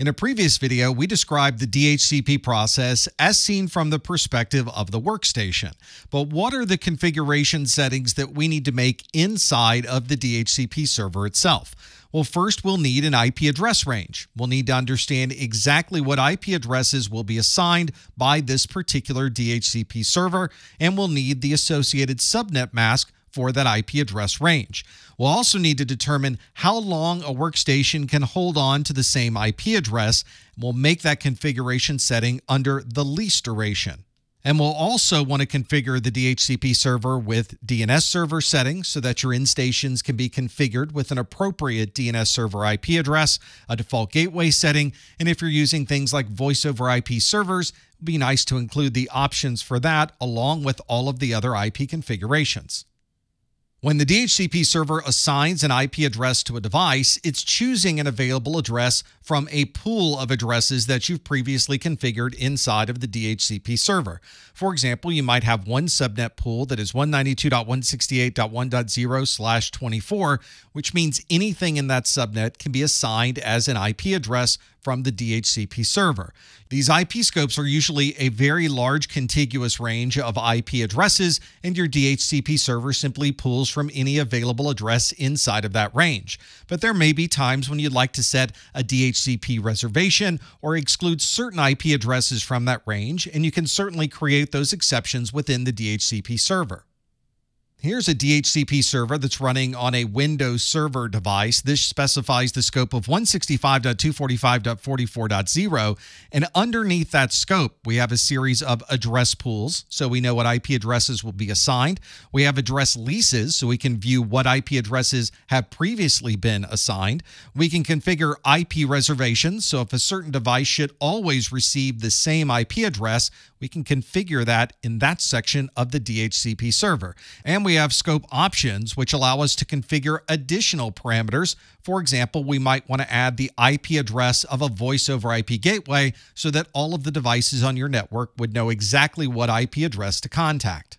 In a previous video, we described the DHCP process as seen from the perspective of the workstation. But what are the configuration settings that we need to make inside of the DHCP server itself? Well, first, we'll need an IP address range. We'll need to understand exactly what IP addresses will be assigned by this particular DHCP server, and we'll need the associated subnet mask for that IP address range. We'll also need to determine how long a workstation can hold on to the same IP address. We'll make that configuration setting under the lease duration. And we'll also want to configure the DHCP server with DNS server settings so that your instations can be configured with an appropriate DNS server IP address, a default gateway setting, and if you're using things like voice over IP servers, it'd be nice to include the options for that along with all of the other IP configurations. When the DHCP server assigns an IP address to a device, it's choosing an available address from a pool of addresses that you've previously configured inside of the DHCP server. For example, you might have one subnet pool that is 192.168.1.0 slash 24, which means anything in that subnet can be assigned as an IP address from the DHCP server. These IP scopes are usually a very large contiguous range of IP addresses, and your DHCP server simply from any available address inside of that range. But there may be times when you'd like to set a DHCP reservation or exclude certain IP addresses from that range, and you can certainly create those exceptions within the DHCP server. Here's a DHCP server that's running on a Windows Server device. This specifies the scope of 165.245.44.0. And underneath that scope, we have a series of address pools. So we know what IP addresses will be assigned. We have address leases, so we can view what IP addresses have previously been assigned. We can configure IP reservations. So if a certain device should always receive the same IP address, we can configure that in that section of the DHCP server. And we have scope options, which allow us to configure additional parameters. For example, we might want to add the IP address of a voice over IP gateway so that all of the devices on your network would know exactly what IP address to contact.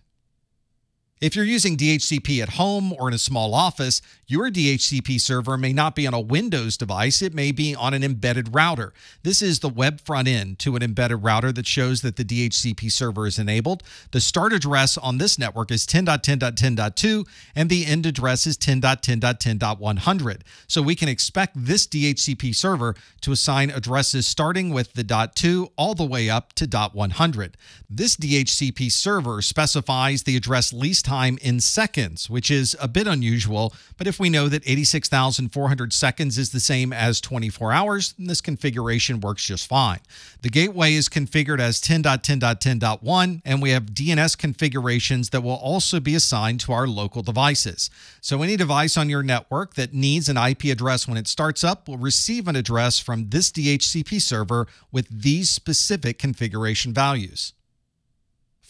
If you're using DHCP at home or in a small office, your DHCP server may not be on a Windows device, it may be on an embedded router. This is the web front end to an embedded router that shows that the DHCP server is enabled. The start address on this network is 10.10.10.2 and the end address is 10.10.10.100. So we can expect this DHCP server to assign addresses starting with the .2 all the way up to .100. This DHCP server specifies the address lease time in seconds, which is a bit unusual. But if we know that 86,400 seconds is the same as 24 hours, then this configuration works just fine. The gateway is configured as 10.10.10.1, and we have DNS configurations that will also be assigned to our local devices. So any device on your network that needs an IP address when it starts up will receive an address from this DHCP server with these specific configuration values.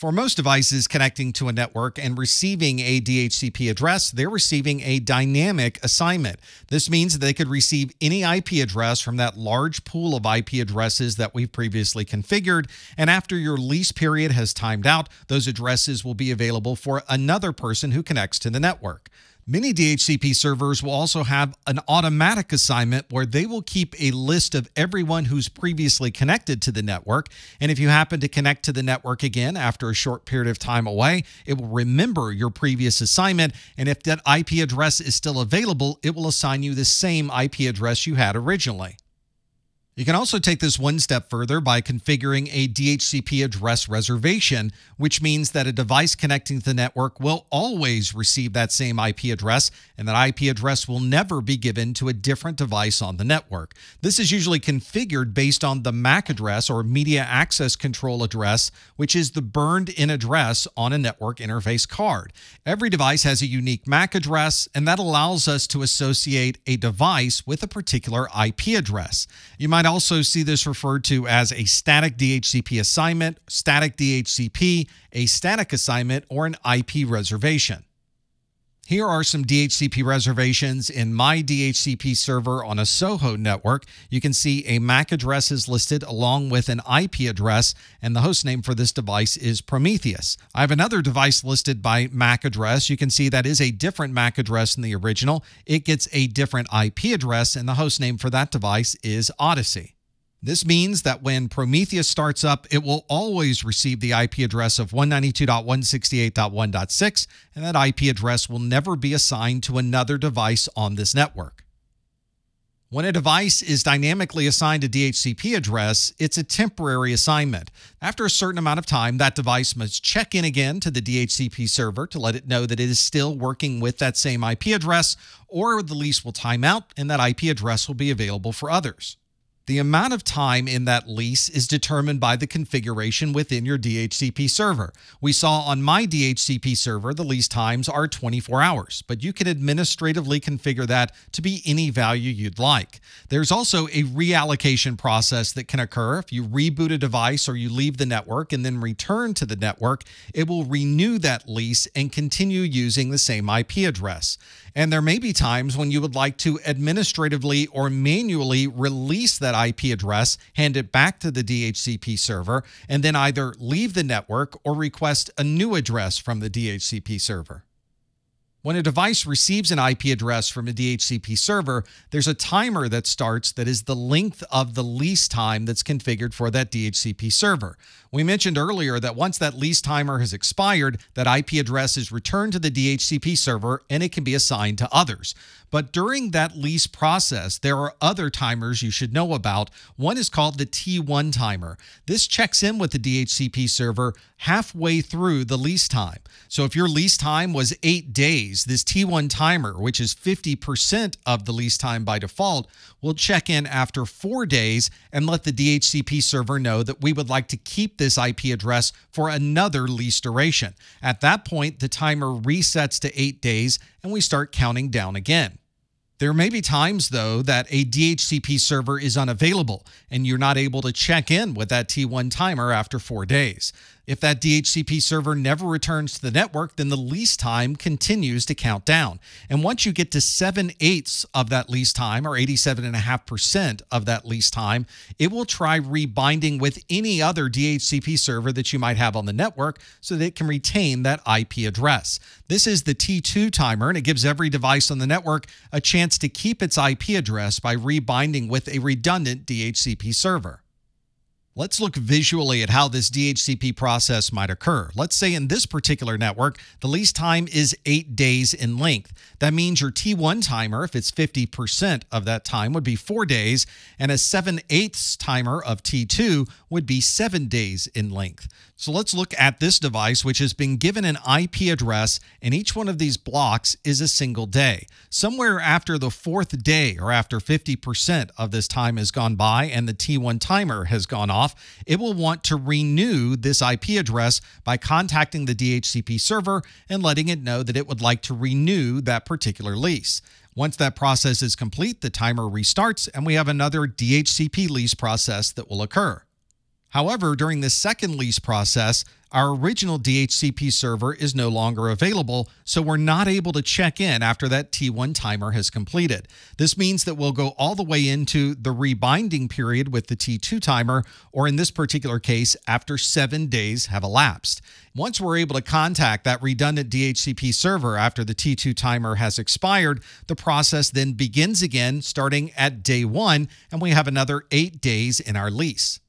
For most devices connecting to a network and receiving a DHCP address, they're receiving a dynamic assignment. This means they could receive any IP address from that large pool of IP addresses that we've previously configured. And after your lease period has timed out, those addresses will be available for another person who connects to the network. Many DHCP servers will also have an automatic assignment where they will keep a list of everyone who's previously connected to the network. And if you happen to connect to the network again after a short period of time away, it will remember your previous assignment. And if that IP address is still available, it will assign you the same IP address you had originally. You can also take this one step further by configuring a DHCP address reservation, which means that a device connecting to the network will always receive that same IP address, and that IP address will never be given to a different device on the network. This is usually configured based on the MAC address or media access control address, which is the burned in address on a network interface card. Every device has a unique MAC address, and that allows us to associate a device with a particular IP address. You might also see this referred to as a static DHCP assignment, static DHCP, a static assignment, or an IP reservation. Here are some DHCP reservations in my DHCP server on a Soho network. You can see a MAC address is listed along with an IP address, and the host name for this device is Prometheus. I have another device listed by MAC address. You can see that is a different MAC address than the original. It gets a different IP address, and the host name for that device is Odyssey. This means that when Prometheus starts up, it will always receive the IP address of 192.168.1.6, and that IP address will never be assigned to another device on this network. When a device is dynamically assigned a DHCP address, it's a temporary assignment. After a certain amount of time, that device must check in again to the DHCP server to let it know that it is still working with that same IP address, or the lease will time out and that IP address will be available for others. The amount of time in that lease is determined by the configuration within your DHCP server. We saw on my DHCP server the lease times are 24 hours, but you can administratively configure that to be any value you'd like. There's also a reallocation process that can occur. If you reboot a device or you leave the network and then return to the network, it will renew that lease and continue using the same IP address. And there may be times when you would like to administratively or manually release that IP address, hand it back to the DHCP server, and then either leave the network or request a new address from the DHCP server. When a device receives an IP address from a DHCP server, there's a timer that starts that is the length of the lease time that's configured for that DHCP server. We mentioned earlier that once that lease timer has expired, that IP address is returned to the DHCP server and it can be assigned to others. But during that lease process, there are other timers you should know about. One is called the T1 timer. This checks in with the DHCP server halfway through the lease time. So if your lease time was eight days, this T1 timer, which is 50% of the lease time by default, will check in after four days and let the DHCP server know that we would like to keep this IP address for another lease duration. At that point, the timer resets to eight days and we start counting down again. There may be times, though, that a DHCP server is unavailable and you're not able to check in with that T1 timer after four days. If that DHCP server never returns to the network, then the lease time continues to count down. And once you get to 7 eighths of that lease time, or 87.5% of that lease time, it will try rebinding with any other DHCP server that you might have on the network so that it can retain that IP address. This is the T2 timer, and it gives every device on the network a chance to keep its IP address by rebinding with a redundant DHCP server. Let's look visually at how this DHCP process might occur. Let's say in this particular network, the lease time is eight days in length. That means your T1 timer, if it's 50% of that time, would be four days, and a 7 eighths timer of T2 would be seven days in length. So let's look at this device, which has been given an IP address, and each one of these blocks is a single day. Somewhere after the fourth day, or after 50% of this time has gone by and the T1 timer has gone off, it will want to renew this IP address by contacting the DHCP server and letting it know that it would like to renew that particular lease. Once that process is complete, the timer restarts and we have another DHCP lease process that will occur. However, during the second lease process, our original DHCP server is no longer available, so we're not able to check in after that T1 timer has completed. This means that we'll go all the way into the rebinding period with the T2 timer, or in this particular case, after seven days have elapsed. Once we're able to contact that redundant DHCP server after the T2 timer has expired, the process then begins again starting at day one, and we have another eight days in our lease.